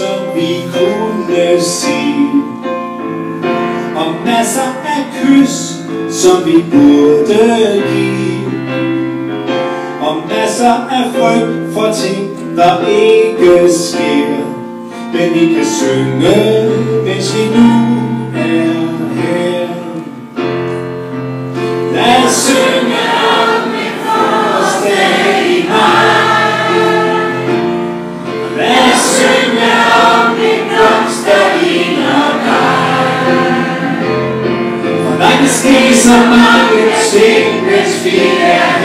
som vi kunne sige Og masser af kys, som vi burde give. Og masser af frygt for ting, der ikke sker. Men vi kan synge, mens Christ is a mountain, sing this fear.